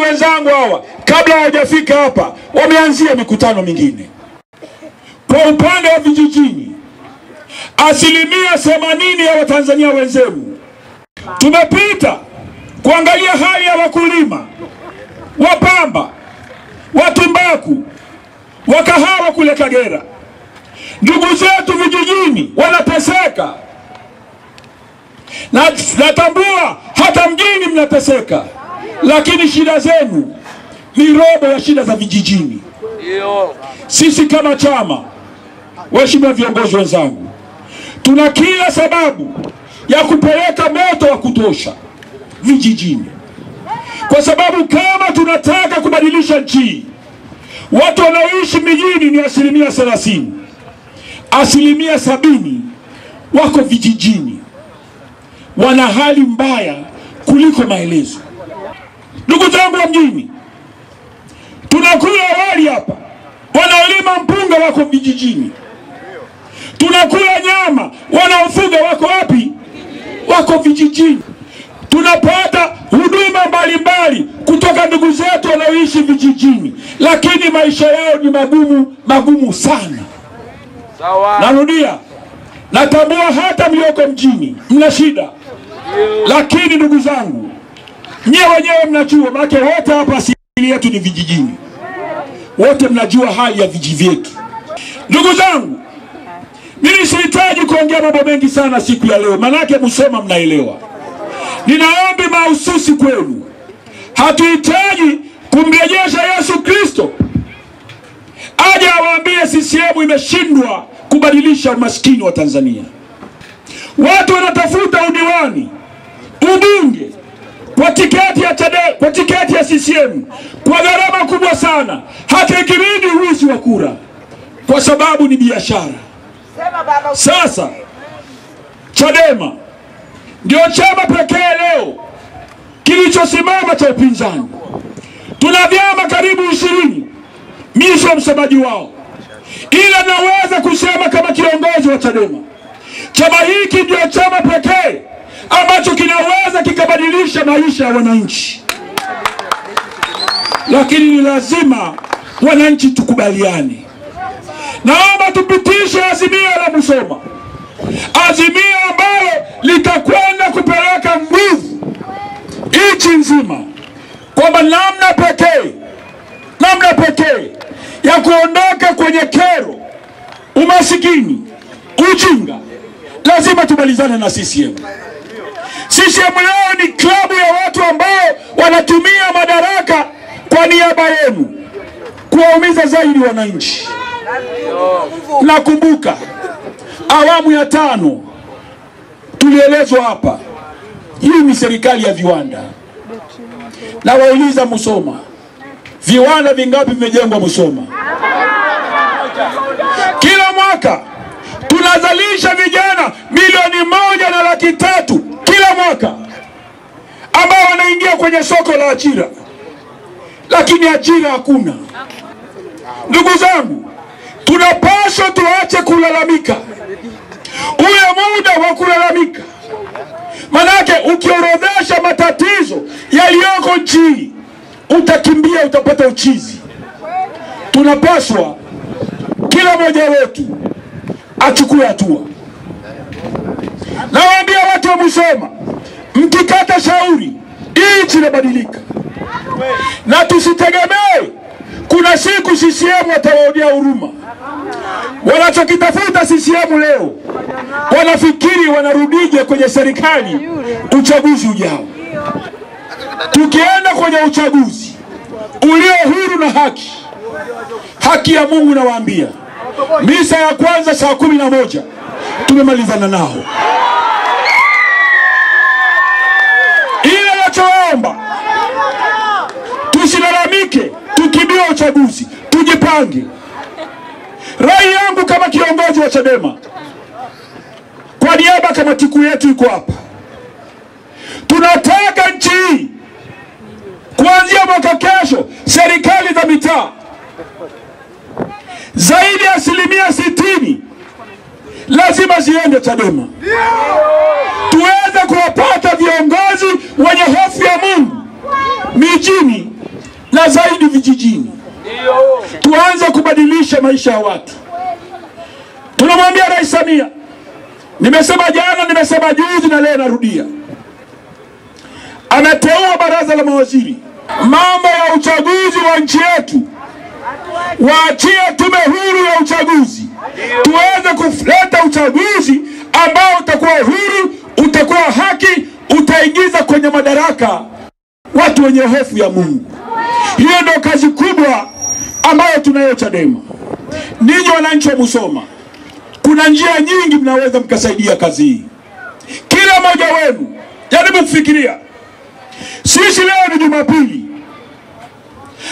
wenzangu hawa kabla hawajafika hapa wameanzia mikutano mingine. Kwa upande wa vijijini, asilimia themanini ya Watanzania wenzemu tumepita kuangalia hali ya wakulima wapamba, watumbaku, wa tumbaku, wa kahawa kule Kagera. Ndugu zetu vijijini wanateseka, na natambua hata mjini mnateseka, lakini shida zenu ni robo ya shida za vijijini. Sisi kama chama, waheshimiwa viongozi wenzangu, tuna kila sababu ya kupeleka moto wa kutosha vijijini, kwa sababu kama tunataka kubadilisha nchi watu wanaoishi mijini ni asilimia thelathini, asilimia sabini wako vijijini, wana hali mbaya kuliko maelezo. Ndugu zangu wa mjini, tunakula wali hapa, wanaolima mpunga wako vijijini, tunakula nyama, wanaofuga wako wapi? Wako vijijini. Tunapata huduma mbalimbali kutoka ndugu zetu wanaoishi vijijini, lakini maisha yao ni magumu magumu sana. Sawa. Narudia, natambua hata mlioko mjini mna shida, lakini ndugu zangu, nyewe wenyewe mnajua, maana wote hapa asili yetu ni vijijini, wote mnajua hali ya viji vyetu. Ndugu zangu, mimi sihitaji kuongea mambo mengi sana siku ya leo, manake Musoma mnaelewa. Ninaombi mahususi kwenu, hatuhitaji kumrejesha Yesu Kristo aje awaambie CCM imeshindwa kubadilisha umaskini wa Tanzania. Watu wanatafuta udiwani, ubunge kwa tiketi ya Chade, kwa tiketi ya CCM kwa gharama kubwa sana, hata ikibidi wizi wa kura, kwa sababu ni biashara. Sasa Chadema ndio chama pekee leo kilichosimama cha upinzani. Tuna vyama karibu ishirini, mimi sio msemaji wao, ila naweza kusema kama kiongozi wa Chadema, chama hiki ndio chama pekee ambacho kinaweza kikabadilisha maisha ya wananchi, lakini ni lazima wananchi tukubaliane. Naomba tupitishe azimio la Musoma, azimio ambalo litakwenda kupeleka nguvu nchi nzima, kwamba namna pekee namna pekee ya kuondoka kwenye kero, umasikini, ujinga, lazima tumalizane na CCM. CCM leo ni klabu ya watu ambao wanatumia madaraka kwa niaba yenu kuwaumiza zaidi wananchi. Nakumbuka awamu ya tano tulielezwa hapa, hii ni serikali ya viwanda. Na wauliza Musoma, viwanda vingapi vimejengwa Musoma? Kila mwaka tunazalisha vijana milioni moja na laki tatu mwaka ambao wanaingia kwenye soko la ajira, lakini ajira hakuna. Ndugu zangu, tunapaswa tuache kulalamika, ule muda wa kulalamika. Manake ukiorodhesha matatizo yaliyoko nchini utakimbia, utapata uchizi. Tunapaswa kila mmoja wetu achukue hatua. Nawaambia watu wa Musoma, mkikata shauri nchi inabadilika, na tusitegemee kuna siku CCM watawaonea huruma. Wanachokitafuta CCM leo, wanafikiri wanarudije kwenye serikali uchaguzi ujao. Tukienda kwenye uchaguzi ulio huru na haki, haki ya Mungu nawaambia, misa ya kwanza saa kumi na moja tumemalizana nao. Tukimbia uchaguzi, tujipange. Rai yangu kama kiongozi wa Chadema, kwa niaba kamati kuu yetu iko hapa, tunataka nchi hii kuanzia mwaka kesho, serikali za mitaa zaidi ya asilimia sitini lazima ziende Chadema, tuweze kuwapata viongozi wenye hofu ya Mungu mijini na zaidi vijijini, tuanze kubadilisha maisha ya watu. Tunamwambia Rais Samia, nimesema jana, nimesema juzi na leo narudia, ameteua baraza la mawaziri. Mambo ya uchaguzi wa nchi yetu waachie tume huru ya uchaguzi, tuweze kuleta uchaguzi ambao utakuwa huru, utakuwa haki, utaingiza kwenye madaraka watu wenye hofu ya Mungu. Hiyo ndio kazi kubwa ambayo tunayo Chadema. Ninyi wananchi wa Musoma, kuna njia nyingi mnaweza mkasaidia kazi hii. Kila mmoja wenu jaribu kufikiria, sisi leo ni Jumapili,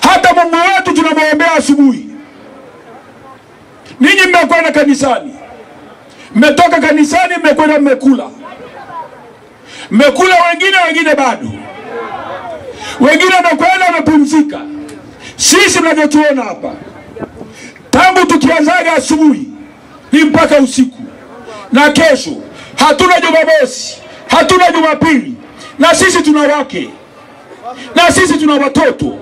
hata Mungu wetu tunamwombea asubuhi. Ninyi mmekwenda kanisani, mmetoka kanisani, mmekwenda mmekula, mmekula, wengine wengine bado, wengine wamekwenda wamepumzika. Sisi mnavyotuona hapa, tangu tukianzaga asubuhi ni mpaka usiku, na kesho hatuna Jumamosi, hatuna Jumapili, na sisi tuna wake, na sisi tuna watoto,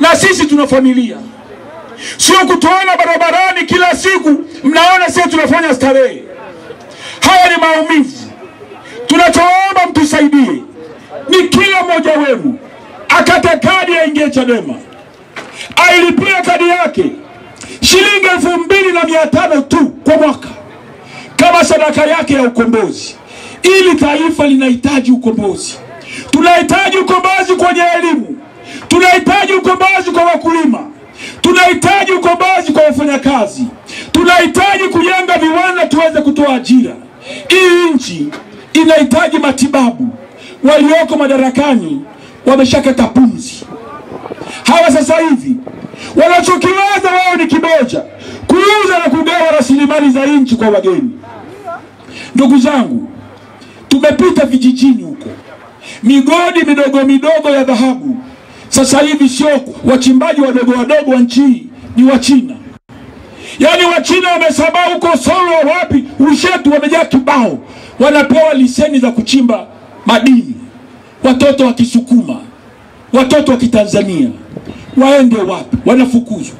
na sisi tuna familia. Sio kutuona barabarani kila siku, mnaona sisi tunafanya starehe. Haya ni maumivu. Tunachoomba mtusaidie ni kila mmoja wenu akate kadi aingie Chadema, ailipia kadi yake shilingi elfu mbili na mia tano tu kwa mwaka kama sadaka yake ya ukombozi, ili taifa linahitaji ukombozi. Tunahitaji ukombozi kwenye elimu, tunahitaji ukombozi kwa wakulima, tunahitaji ukombozi kwa wafanyakazi, tunahitaji kujenga viwanda tuweze kutoa ajira. Hii nchi inahitaji matibabu. Walioko madarakani wameshakata pumzi. Hawa sasa hivi wanachokiwaza wao ni kimoja, kuuza na kugawa rasilimali za nchi kwa wageni. Ndugu zangu, tumepita vijijini huko, migodi midogo midogo ya dhahabu sasa hivi sio wachimbaji wadogo wadogo wa nchi ni Wachina. Yaani Wachina wamesambaa huko Solo, wapi Ushetu, wamejaa kibao, wanapewa liseni za kuchimba madini. Watoto wa Kisukuma, watoto wa Kitanzania waende wapi? Wanafukuzwa.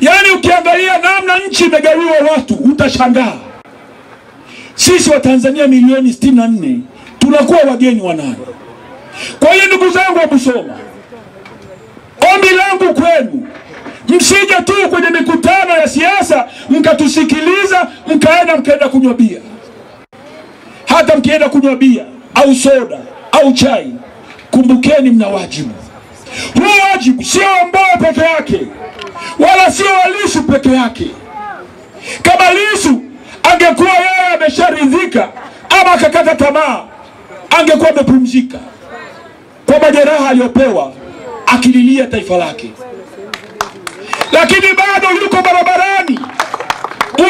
Yaani ukiangalia namna nchi imegawiwa watu utashangaa. Sisi Watanzania milioni sitini na nne tunakuwa wageni wa nani? Kwa hiyo ndugu zangu wa Busoma, ombi langu kwenu, msije tu kwenye mikutano ya siasa mkatusikiliza mkaenda mkaenda kunywa bia. Hata mkienda kunywa bia au soda au chai, kumbukeni mna wajibu. Huu wajibu sio Mbowe peke yake, wala sio Lissu peke yake. Kama Lissu angekuwa yeye amesharidhika ama akakata tamaa, angekuwa amepumzika kwa majeraha aliyopewa akililia taifa lake, lakini bado yuko barabarani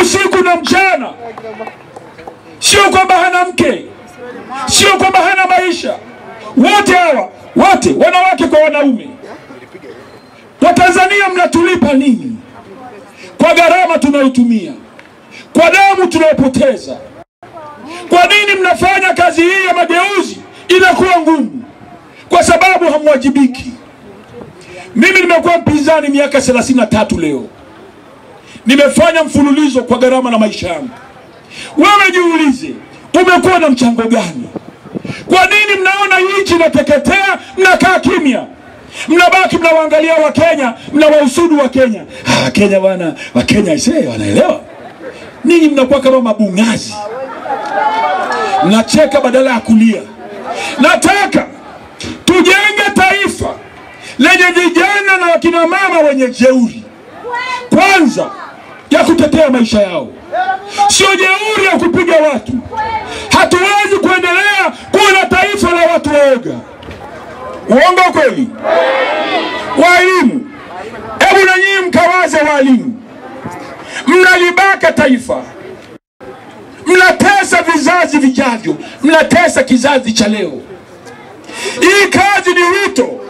usiku na mchana. Sio kwamba hana mke, sio kwamba hana maisha. Wote hawa wote, wanawake kwa wanaume, Watanzania mnatulipa nini kwa gharama tunayotumia, kwa damu tunayopoteza? Kwa nini mnafanya kazi hii ya mageuzi inakuwa ngumu? Kwa sababu hamwajibiki. Mimi nimekuwa mpinzani miaka 33 leo, nimefanya mfululizo kwa gharama na maisha yangu. Wewe jiulize, umekuwa na mchango gani? Kwa nini mnaona nchi inateketea, mnakaa kimya, mnabaki mnawaangalia Wakenya, mnawahusudu Wakenya? Ah, Kenya bwana, Wakenya ise wanaelewa. Ninyi mnakuwa kama mabungazi, mnacheka badala ya kulia. Nataka tujenge taifa lenye vijana na wakina mama wenye jeuri, kwanza ya kutetea maisha yao, sio jeuri ya kupiga watu. Hatuwezi kuendelea kuwa na taifa la watu waoga. Uongo kweli? Walimu, hebu na nyinyi mkawaze, walimu, mnalibaka taifa, mnatesa vizazi vijavyo, mnatesa kizazi cha leo. Hii kazi ni wito.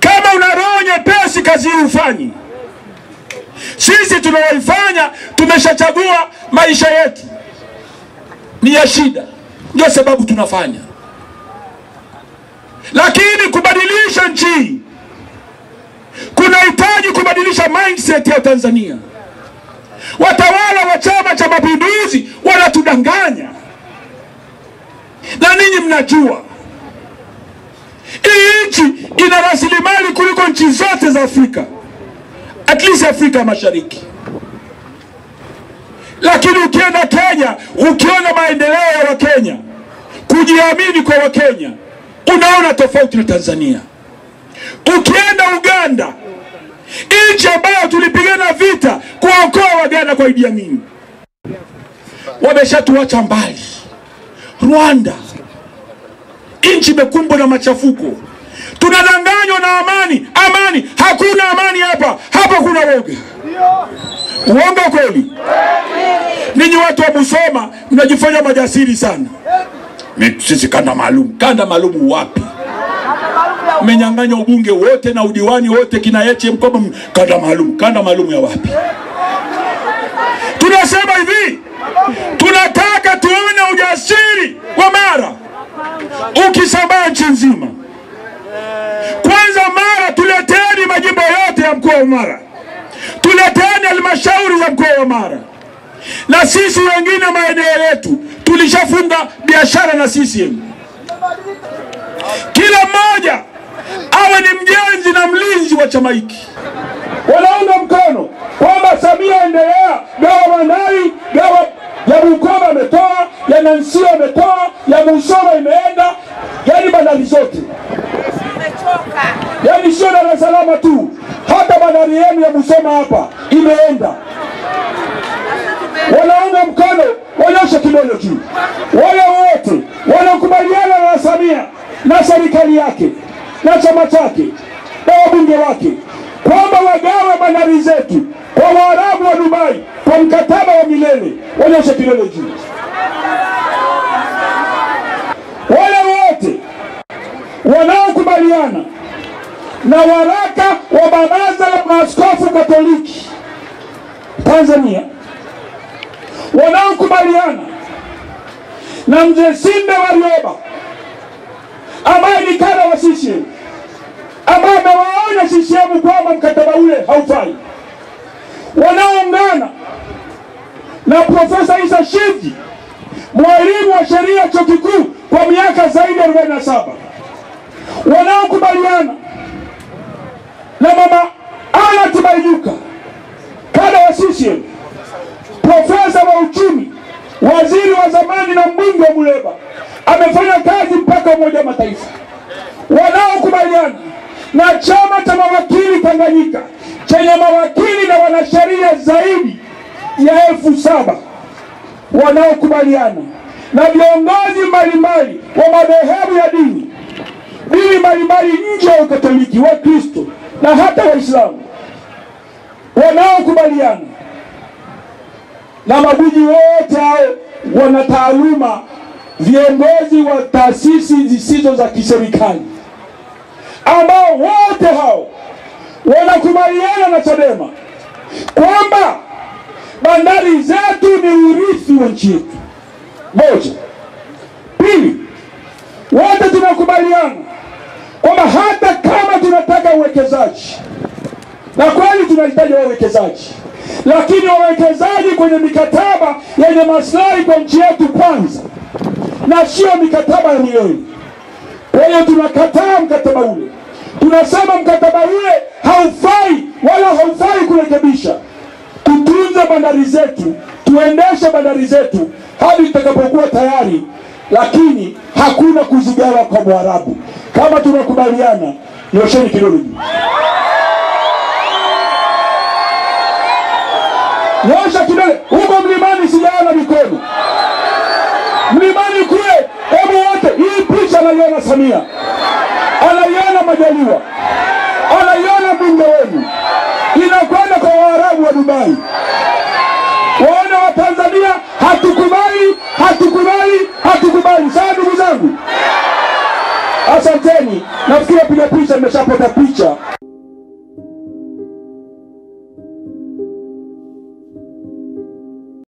Kama una roho nyepesi, kazi hii ufanyi. Sisi tunaoifanya tumeshachagua maisha yetu ni ya shida, ndio sababu tunafanya. lakini kubadilisha nchi kunahitaji kubadilisha mindset ya Tanzania. Watawala wa Chama cha Mapinduzi wanatudanganya, na ninyi mnajua hii nchi ina rasilimali kuliko nchi zote za Afrika, at least Afrika Mashariki. Lakini ukienda Kenya, ukiona maendeleo ya Wakenya, kujiamini kwa Wakenya, unaona tofauti na Tanzania. Ukienda Uganda, nchi ambayo tulipigana vita kuwaokoa Waganda kwa Idi Amin, wameshatuacha mbali. Rwanda, nchi imekumbwa na machafuko, tunadanganywa na amani. Amani, hakuna amani hapa. Hapa kuna woga. Uongo kweli? Ninyi watu wa Musoma mnajifanya majasiri sana. Sisi kanda maalum. Kanda maalum wapi? Mmenyang'anya ubunge wote na udiwani wote, kina Heche Mkoba, kanda maalum. Kanda maalum ya wapi? Tunasema hivi, tunataka tuone ujasiri wa Mara ukisambaa nchi nzima. Kwanza Mara, tuleteni majimbo yote ya mkoa wa Mara, wa Mara, na sisi wengine maeneo yetu tulishafunga biashara na CCM. Kila mmoja awe ni mjenzi na mlinzi wa chama hiki. Wanaunga mkono kwamba Samia endelea, gawa bandari, gawa ya Bukoba ametoa, ya Nansio ametoa, ya Musoma imeenda, yani bandari zote yani sio Dar es Salaam tu, hata bandari yenu ya Musoma hapa imeenda. Wanaunga mkono, wanyoshe kidole juu. Wale wote wanakubaliana na Samia na serikali yake na chama chake na wabunge wake kwamba wagawe bandari zetu kwa Waarabu wa Dubai kwa mkataba wa milele, wanyoshe kidole juu. Wale wote wanaokubaliana na waraka wa Baraza la Maaskofu Katoliki Tanzania, wanaokubaliana na mzee Simbe Warioba ambaye ni kada wa CCM, ambaye amewaonya CCM kwamba mkataba ule haufai, wanaoungana na Profesa Isa Shivji, mwalimu wa sheria chuo kikuu kwa miaka zaidi ya 47 wanaokubaliana na mama Anna Tibaijuka, kada wa CCM, profesa wa uchumi, waziri wa zamani na mbunge wa Muleba, amefanya kazi mpaka Umoja Mataifa, wanaokubaliana na chama cha mawakili Tanganyika chenye mawakili na wanasheria zaidi ya elfu saba wanaokubaliana na viongozi mbalimbali wa madhehebu ya dini dini mbalimbali nje ya Ukatoliki, wa Kristo na hata Waislamu wanaokubaliana na magwiji wote hao wanataaluma, viongozi wa taasisi zisizo za kiserikali, ambao wote hao wanakubaliana na Chadema kwamba bandari zetu ni urithi wa nchi yetu. Moja. Pili, wote tunakubaliana kwamba hata kama tunataka uwekezaji, na kweli tunahitaji wawekezaji, lakini wawekezaji kwenye mikataba yenye maslahi kwa nchi yetu kwanza, na sio mikataba ya milele. Kwa hiyo tunakataa mkataba ule, tunasema mkataba ule haufai wala haufai kurekebisha. Tutunze bandari zetu, tuendeshe bandari zetu hadi tutakapokuwa tayari, lakini hakuna kuzigawa kwa Mwarabu. Kama tunakubaliana, nyosheni kidole juu, nyosha kidole huko mlimani, sijaona mikono mlimani kule. Hebu wote, hii picha anaiona Samia, anaiona Majaliwa, anaiona mbunge wenu, inakwenda kwa Waarabu wa Dubai. Waone Watanzania, hatukubali, hatukubali, hatukubali. Sawa ndugu zangu, asanteni. Nafikiri wapiga picha mmeshapata picha.